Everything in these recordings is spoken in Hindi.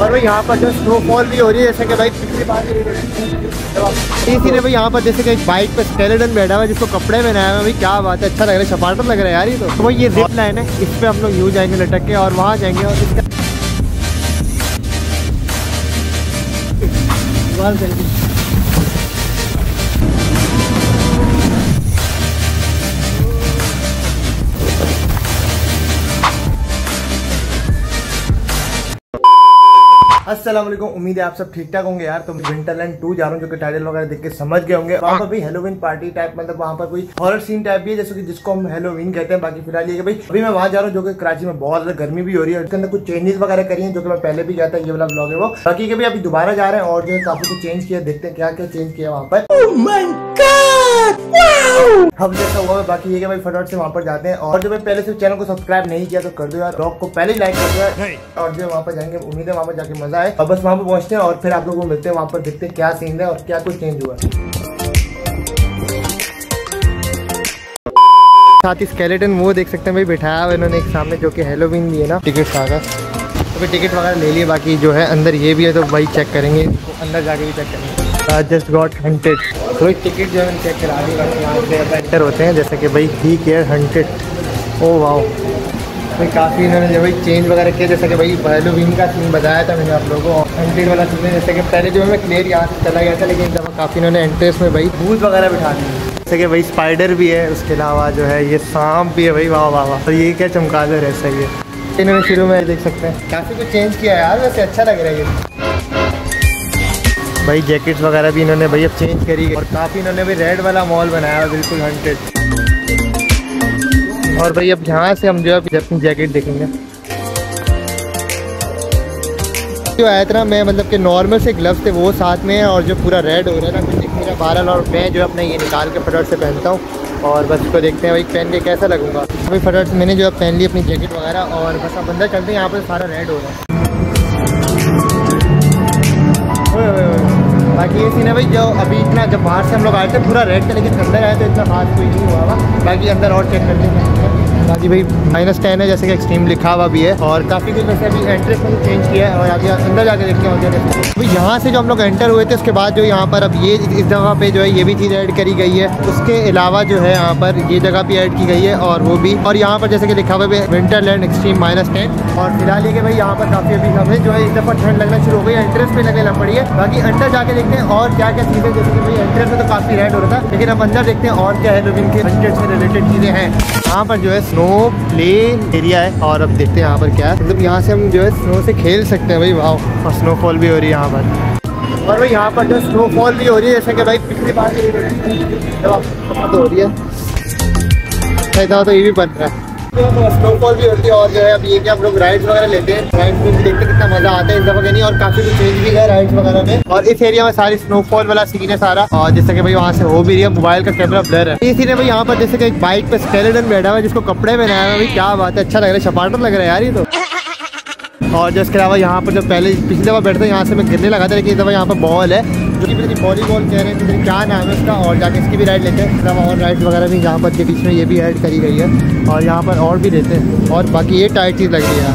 और भाई यहाँ पर जो स्नोफॉल भी हो रही है जैसे कि भाई पिछली बार इसी ने भाई यहाँ पर जैसे कि बाइक पे स्केलेटन बैठा हुआ है जिसको कपड़े में हुआ भाई क्या बात है अच्छा लग रहा है छपाटर लग रहा है यार ये तो, तो भाई ये जिप लाइन है इस पर हम लोग यूँ जाएँगे लटक के और वहाँ जाएँगे और इसका अस्सलाम वालेकुम उम्मीद है आप सब ठीक ठाक होंगे यार। तो विंटरलैंड टू जा रहा हूँ, जो कि टाइटल वगैरह देख के समझ गए होंगे। वहाँ पर भी हेलोविन पार्टी टाइप मतलब वहाँ पर कोई हॉरर सीन टाइप भी है, जैसे कि जिसको हम हेलोविन कहते हैं। बाकी फ़िलहाल ये भाई, अभी मैं वहाँ जा रहा हूँ, जो कि कराची में बहुत ज़्यादा गर्मी भी हो रही है उसके अंदर कुछ चेंजेस वगैरह करी है, जो कि मैं पहले भी गया था, ये वाला ब्लॉग है वो। बाकी के भी अभी दोबारा जा रहे हैं, और जो है काफ़ी कुछ चेंज किया, देखते हैं क्या क्या चेंज किया वहाँ पर। हम जैसा हुआ है बाकी ये कि भाई फटाफट से वहाँ पर जाते हैं। और जो मैं पहले से चैनल को सब्सक्राइब नहीं किया तो कर दो यार। ब्लॉग को पहले ही लाइक कर दो यार। और जो वहाँ पर जाएँगे उम्मीद है वहाँ पर जाके मज़ा आए। और बस वहाँ पर पहुँचते हैं और फिर आप लोगों को मिलते हैं वहाँ पर देखते हैं क्या सीन है और क्या कुछ चेंज हुआ। साथ ही स्केलेटन वो देख सकते हैं भाई बिठाया हुआ इन्होंने एक सामने जो कि हेलोविन भी है ना। टिकट का? तो भाई टिकट वगैरह ले लिए बाकी जो है अंदर ये भी है तो भाई चेक करेंगे। अंदर जाके भी चेक करेंगे। जस्ट गॉट हंटेड तो टिकट जो है करा पे एंटर होते हैं जैसे कि भाई ही केयर हंटेड ओ वाओ भाई काफ़ी इन्होंने जो भाई चेंज वगैरह किया जैसे कि भाई हेलोवीन का सीन बताया था मैंने आप लोगों को। हंटेड वाला सीन जैसे कि पहले जो है मैं क्लियर यहाँ से चला गया था लेकिन जब काफ़ी इन्होंने एंट्रेंस में भाई भूत वगैरह बिठा दिए जैसे कि भाई स्पाइडर भी है उसके अलावा जो है ये सांप भी है भाई वाह वाह वाह। और ये क्या चमकादर है सही है। इन्होंने शुरू में देख सकते हैं। काफ़ी कुछ चेंज किया है यार वैसे अच्छा लग रहा है ये। भाई जैकेट्स वगैरह भी इन्होंने भाई अब चेंज करी और काफ़ी इन्होंने भी रेड वाला मॉल बनाया है बिल्कुल हंटेड और भाई अब यहाँ से हम जो है अपनी जैकेट देखेंगे। जो आया था ना, मैं मतलब कि नॉर्मल से ग्लव्स थे, वो साथ में है और जो पूरा रेड हो रहा है ना कुछ दिख नहीं रहा और मैं जो अपना ये निकाल के फटाफट से पहनता हूँ। और बस इसको देखते हैं भाई, पहन के कैसा लगूँगा। अभी फटाफट मैंने जो है पहन ली अपनी जैकेट वगैरह और बस अब अंदर चलते हैं, यहाँ पर सारा रेड हो रहा है। बाकी ये सीन है भाई, जो अभी इतना जब बाहर से हम लोग आए थे, पूरा रेड थे लेकिन अंदर आए तो इतना खास कोई नहीं हुआ बाकी अंदर और चेक करते हैं। बाकी भाई माइनस टेन है, जैसे कि एक्सट्रीम लिखा हुआ भी है और काफ़ी कुछ वैसे अभी एंट्रेंस में चेंज किया है और अभी अंदर जाके देखते हैं तो यहाँ से जो हम लोग एंटर हुए थे, उसके बाद जो यहाँ पर अब ये इस जगह पे जो है, ये भी चीज़ ऐड करी गई है। उसके अलावा जो है यहाँ पर ये जगह भी ऐड की गई है और वो भी। और यहाँ पर जैसे कि लिखा हुआ है winter land extreme minus ten और फ़िलहाल ये भाई यहाँ पर काफ़ी अभी हमें जो है इस दफ़ा ठंड लगना शुरू हो गई एंट्रेंस पे लगने लग पड़ी है। बाकी अंदर जाके देखते हैं और क्या क्या चीज़ें, जैसे कि भाई एंट्रेंस में तो काफ़ी रेड हो रहा था, लेकिन अब अंदर देखते हैं और क्या है लोग इनके से रिलेटेड चीज़ें हैं। यहाँ पर जो है स्नो प्ले एरिया है और अब देखते हैं यहाँ पर क्या है मतलब यहाँ से हम जो है स्नो से खेल सकते हैं भाई वाह और स्नोफॉल भी हो रही है यहाँ पर और भाई यहाँ पर जो स्नोफॉल भी हो रही है जैसे कि भाई पिछली बार तो हो रही है तो ये भी बन रहा है स्नोफॉल भी होती है और जो है अब ये हम लोग राइड्स वगैरह लेते हैं। राइड्स में देखते कितना मज़ा आता है इस दफ़ा नहीं, और काफ़ी कुछ चेंज भी है राइड्स वगैरह में। और इस एरिया में सारी स्नोफॉल वाला सीन है सारा। और जैसे कि भाई वहाँ से हो भी रही है मोबाइल का कैमरा ब्लर है। इसी ने भाई यहाँ पर जैसे कि एक बाइक पे स्केलेटन बैठा हुआ जिसको कपड़े में नया है। भाई क्या बात है अच्छा लग रहा है छपाटर लग रहा है यार ये तो। और जो इसके अलावा यहाँ पर जो पहले पिछली दफ़ा बैठते यहाँ से मैं गिरने लगा था, लेकिन इस दफ़ा यहाँ पर बॉल है। जो कि पता वॉलीबॉल कह रहे हैं क्या नाम है उसका और जाके इसकी भी राइड लेते हैं। इसके और राइड्स वगैरह भी यहाँ पर के बीच में ये भी ऐड करी गई है। और यहाँ पर और भी लेते हैं। और बाकी ये टाइट चीज़ लग रही है।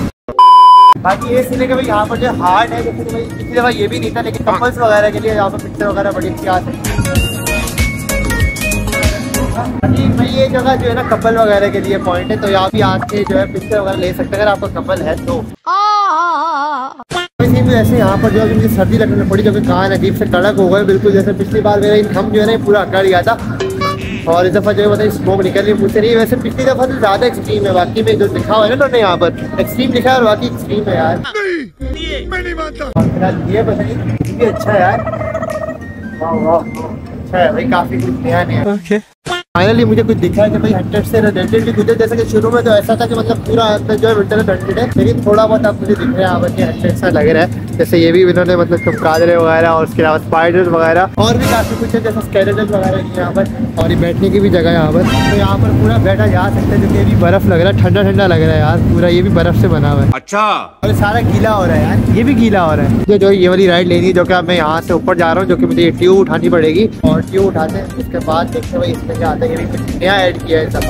बाकी ये सीने के भाई यहाँ पर जो हार्ड है, जैसे भाई पिछली दफ़ा ये भी नहीं था, लेकिन कपल्स वगैरह के लिए यहाँ पर पिक्चर वगैरह बड़ी अच्छी आती है। भाई ये जगह जो है ना कपल वगैरह के लिए पॉइंट है तो यहाँ भी आके जो है पिक्चर वगैरह ले सकते हैं, अगर आपका कपल है तो। भी ऐसे यहाँ पर जो है मुझे सर्दी लगने पड़ी जो कि कान अजीब से कड़क हो गए बिल्कुल जैसे पिछली बार मेरा हम जो है ना पूरा अकड़ गया था। और इस दफ़ा जो है बताइए स्मोक निकल रही मुझसे नहीं वैसे पिछली दफ़ा तो ज़्यादा एक्सट्रीम है बाकी में जो लिखा हुआ है ना उन्होंने यहाँ पर एक्सट्रीम लिखा है और बाकी एक्सट्रीम है यार। नहीं, ये बताइए अच्छा है यार। वाह वाह अच्छा है भाई काफ़ी कुछ नया नया फाइनली मुझे कुछ दिखा है कि भाई हंड्रेड से रिलेटेड भी कुछ है। जैसे कि शुरू में तो ऐसा था कि मतलब पूरा जो है विंटर हंड्रेड है लेकिन थोड़ा बहुत आप मुझे दिख रहे हैं पर हंड्रेड सा लग रहा है। जैसे ये भी इन्होंने मतलब चमकादरे वगैरह और उसके अलावा स्पाइडर वगैरह और भी काफ़ी कुछ है जैसे स्केलेटन वगैरह यहाँ पर और ये बैठने की भी जगह है यहाँ पर। तो यहाँ पर पूरा बैठा जा सकता है जो कि अभी बर्फ़ लग रहा है ठंडा ठंडा लग रहा है यार पूरा ये भी बर्फ़ से बना हुआ है। अच्छा। और सारा गीला हो रहा है यार ये भी गीला हो रहा है। जो ये वाली राइड लेनी है जो कि मैं यहाँ से ऊपर जा रहा हूँ जो कि मुझे ये ट्यूब उठानी पड़ेगी। और ट्यूब उठाते हैं उसके बाद देखते भाई इसमें क्या आता है नया ऐड किया है सब।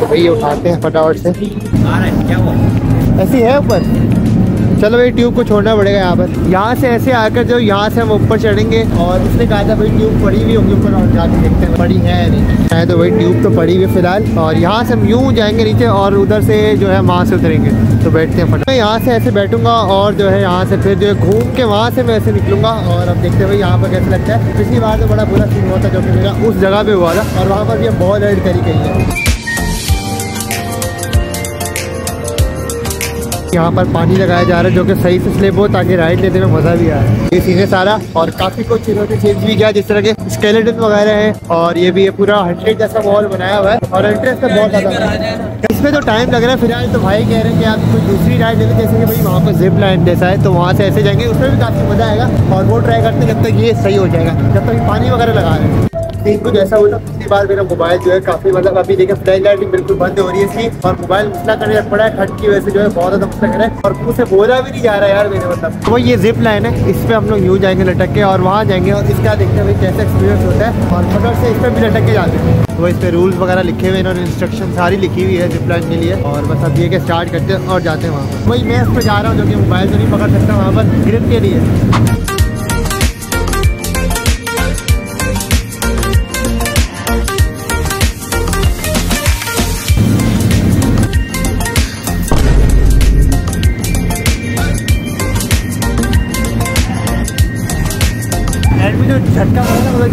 तो भाई उठाते हैं फटाफट से। ऐसी है ऊपर? चलो भाई ट्यूब को छोड़ना पड़ेगा यहाँ पर। यहाँ से ऐसे आकर जो यहाँ से हम ऊपर चढ़ेंगे और उसने कहा था भाई ट्यूब पड़ी हुई होगी ऊपर और जाके देखते हैं, पड़ी है नहीं। है तो भाई ट्यूब तो पड़ी हुई फ़िलहाल और यहाँ से हम यूँ जाएँगे नीचे और उधर से जो है वहाँ से उतरेंगे। तो बैठते हैं फटाफट। मैं यहाँ से ऐसे बैठूँगा और जो है यहाँ से फिर जो है घूम के वहाँ से मैं ऐसे निकलूँगा और अब देखते हैं भाई, यहाँ पर कैसे लगता है। पिछली बार तो बड़ा बुरा सीन हुआ था जो कि मेरा उस जगह पे हुआ था और वहाँ पर भी हम बहुत राइड करी गई है। यहाँ पर पानी लगाया जा रहा है, जो कि सही से स्लिप हो, ताकि राइड लेने में मज़ा भी आए। ये सीने सारा, और काफ़ी कुछ चीज़ों से चेंज भी किया, जिस तरह के स्केलेटन वगैरह है, और ये भी ये पूरा हंड्रेड जैसा मॉल बनाया हुआ है, और एंट्रेंस तो बहुत ज़्यादा इसमें तो टाइम लग रहा है, फ़िलहाल तो भाई कह रहे हैं कि आप कोई दूसरी राइड ले जैसे कि भाई वहाँ पर जिप लाइन जैसा है तो वहाँ से ऐसे जाएँगे, उसमें भी काफ़ी मज़ा आएगा, और वो ट्राई करते जब तक ये सही हो जाएगा, जब तक पानी वगैरह लगा रहे हैं। सीन कुछ ऐसा हुआ था, पिछली बार मेरा मोबाइल जो है काफ़ी मतलब अभी देखिए फ्लैश लाइटिंग बिल्कुल बंद हो रही है इसकी, और मोबाइल मुसला करने पड़ा है खट की वजह से जो है बहुत ज़्यादा मुसला करे और मुझसे बोला भी नहीं जा रहा यार मेरे मतलब। तो ये जिप लाइन है, इस पर हम लोग यूँ जाएँगे लटक के, और वहाँ जाएँगे, और इसका देखते हैं भाई कैसा एक्सपीरियंस होता है, और फटाफट से इस पर भी लटक के जाते हैं। तो इस पर रूल्स वगैरह लिखे हुए इन्होंने इंस्ट्रक्शन सारी लिखी हुई है जिप लाइन के लिए, और बस अब ये के स्टार्ट करते हैं और जाते हैं वहाँ पर। वही मैं इस पर जा रहा हूँ, जो कि मोबाइल तो नहीं पकड़ सकता वहाँ पर ग्रिप के लिए।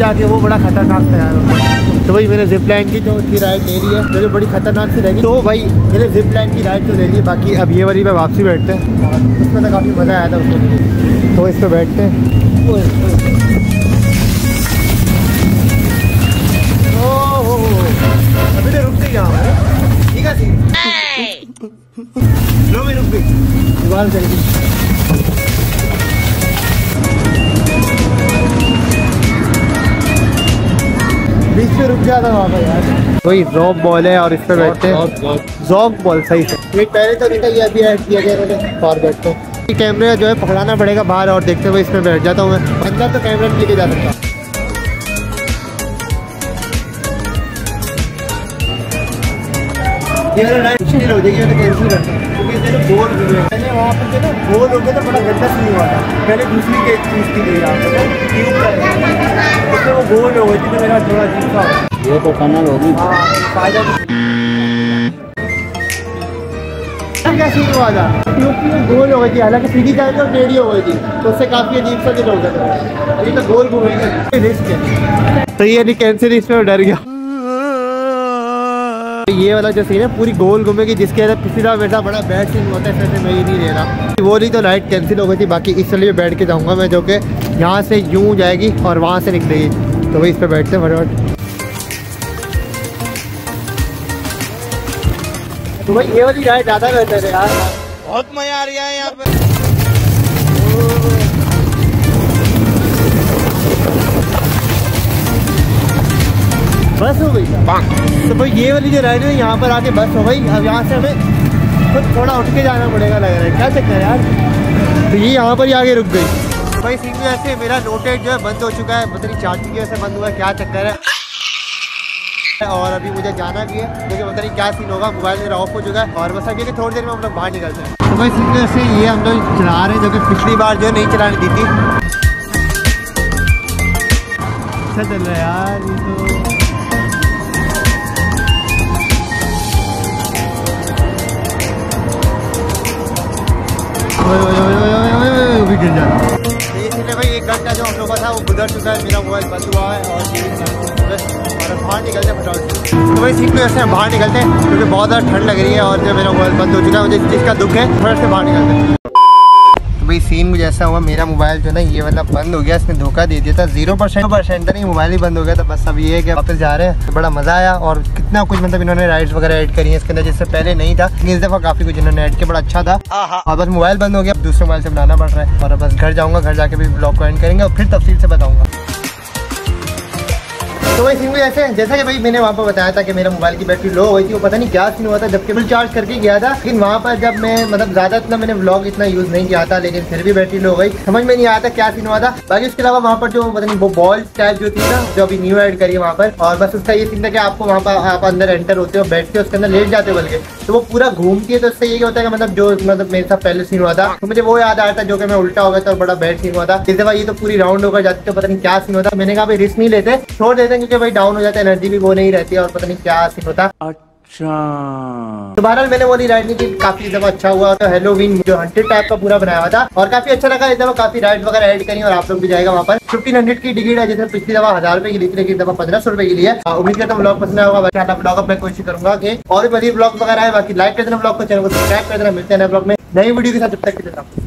जाके वो बड़ा खतरनाक था यार तो भाई मैंने जिप लाइन की जो उसकी राइड ले ली है। जो बड़ी खतरनाक सी रहेगी तो भाई मैंने जिप लाइन की राइड तो ले ली है बाकी अब ये वाली में वापसी बैठते हैं। और उसमें तो काफ़ी मज़ा आया था उसमें तो इस पर बैठते हैं। अभी तो रुक गई यहाँ ठीक है लो मैं रुक गई। दीवार चलेगी गया वहाँ पर यार। वही जॉब बॉल है और इस पर बैठते हैं। जॉक बॉल सही से पहले तो देखा ये अभी ऐड किया गया मैंने बाहर बैठते कैमरे जो है पकड़ाना पड़ेगा बाहर और देखते हुए इसमें बैठ जाता हूँ मैं। अंदर तो कैमरा लेके जा सकता। ये मुश्किल हो जाएगी तो कैंसिल करता हूँ क्योंकि गोल पहले वहाँ पर ना गोल हो गया तो बड़ा गंदा सीन हुआ था। पहले दूसरी के चीज़ की गई यहाँ पर। ट्यूब वो गोल हो गई थी तो मेरा थोड़ा अजीब था। ये तो होगी। फ़ायदा क्या सीन हुआ था? ट्यूब की गोल हो गई थी। हालाँकि सीधी टाइम तो टेढ़ी हो गई थी तो उससे काफ़ी अजीब सा दिन हो गया था। अभी तो गोल घूमेंगे। रिस्क है। तो ये नहीं कैंसिल इसमें डर गया। ये वाला जो सीन है, पूरी गोल घूमेगी, जिसके अंदर पिछली मेरा बड़ा बैड सीन होता है मैं ये नहीं ले रहा। वो नहीं तो लाइट कैंसिल हो गई थी, बाकी इसलिए बैठ के जाऊँगा मैं, जो कि यहाँ से यूँ जाएगी और वहाँ से निकलेगी। तो वही इस पर बैठते हैं फटाफट। तो भाई, ये वाली राइड ज़्यादा बेहतर है यार। बहुत मज़ा आ रहा है यहाँ पे। बस हो गई। तो भाई ये वाली जो राइड है यहाँ पर आके बस हो गई। अब यहाँ से हमें खुद थोड़ा उठ के जाना पड़ेगा लग रहा है। क्या चक्कर यार? तो ये यहाँ पर ही आगे रुक गई। भाई सीन में ऐसे मेरा नोटेड जो है बंद हो चुका है। पता नहीं चार्जिंग की वजह से बंद हुआ है क्या चक्कर है। और अभी मुझे जाना भी है। क्योंकि पता नहीं क्या सीन होगा। मोबाइल मेरा ऑफ़ हो चुका है। और बस अभी थोड़ी देर में हम लोग बाहर निकलते हैं। तो भाई सीन में से ये हम लोग चला रहे हैं। जो कि पिछली बार जो है नहीं चलाने दी थी। अच्छा चल रहा है यार ये तो गिर जाना इसलिए भाई, एक घंटा जो हम लोग का था वो गुजर चुका है, मेरा मोबाइल बंद हुआ है और बाहर निकलते हैं फटाफट तो भाई बाहर निकलते क्योंकि बहुत ज़्यादा ठंड लग रही है और जो मेरा मोबाइल बंद हो चुका है, मुझे इस चीज़ का दुख है फटाफट से बाहर निकलते हैं। भाई सीन मुझे ऐसा हुआ मेरा मोबाइल जो ना ये वाला बंद हो गया इसने धोखा दे दिया था ज़ीरो परसेंट परसेंट नहीं मोबाइल ही बंद हो गया था बस अब ये है कि वापस जा रहे हैं। बड़ा मज़ा आया और कितना कुछ मतलब इन्होंने राइड्स वगैरह ऐड करी है इसके अंदर जिससे पहले नहीं था। इस दफ़ा काफ़ी कुछ इन्होंने ऐड किया बड़ा अच्छा था। और बस मोबाइल बंद हो गया दूसरे मोबाइल से बनाना पड़ रहा है। और बस घर जाऊँगा घर जाके भी ब्लॉग को एंड करेंगे और फिर तफसील से बताऊँगा। तो वही सीन भी ऐसे जैसा कि भाई मैंने वहाँ पर बताया था कि मेरा मोबाइल की बैटरी लो हो गई थी, वो पता नहीं क्या सीन हुआ था। जब केबल चार्ज करके गया था, लेकिन वहाँ पर जब मैं मतलब ज़्यादा इतना मैंने ब्लॉग इतना यूज़ नहीं किया था, लेकिन फिर भी बैटरी लो गई समझ में नहीं आया था क्या सीन हुआ था। बाकी उसके अलावा वहाँ पर जो, पता नहीं, वो बॉल टाइप जो थी ना, जो अभी न्यू एड करी वहाँ पर, और बस उसका ये सीन था कि आपको वहाँ पर आप अंदर एंटर होते हो, बैठते हो, उसके अंदर लेट जाते हो बल्कि। तो वो पूरा घूमती है तो उससे ये होता है कि मतलब जो मतलब मेरे साथ पहले सीन हुआ था तो मुझे वो याद आया था जो कि मैं उल्टा हो गया था और बड़ा बैड सीन हुआ था। इस दफ़ा ये तो पूरी राउंड होकर जाती तो पता नहीं क्या सीन होता मैंने कहा रिस्क नहीं लेते, छोड़ देते क्योंकि भाई डाउन हो जाता है एनर्जी भी वो नहीं रहती और पता नहीं क्या सीन होता। अच्छा। तो बहरहाल मैंने वो राइड नहीं की काफ़ी दफ़ा अच्छा हुआ। तो हेलोवीन जो हंटेड टाइप का पूरा बनाया हुआ था और काफ़ी अच्छा लगा इस दफ़ा काफ़ी राइड वगैरह ऐड करी और आप लोग भी जाएगा वहाँ पर। फिफ्टीन हंड्रेड की टिकट है जैसे पिछली दफ़ा हज़ार रुपए की ली थी लेकिन दफ़ा पंद्रह सौ रुपए की लिए उम्मीद करता हूँ ब्लॉग पसंद आया होगा। ब्लॉग मैं कोशिश करूँगा कि और भी मजीद ब्लॉग वगैरह है बाकी लाइक कर देना ब्लॉग को चैनल को सब्सक्राइब कर देना। मिलते हैं ब्लॉग में। नई वीडियो के साथ जब तक के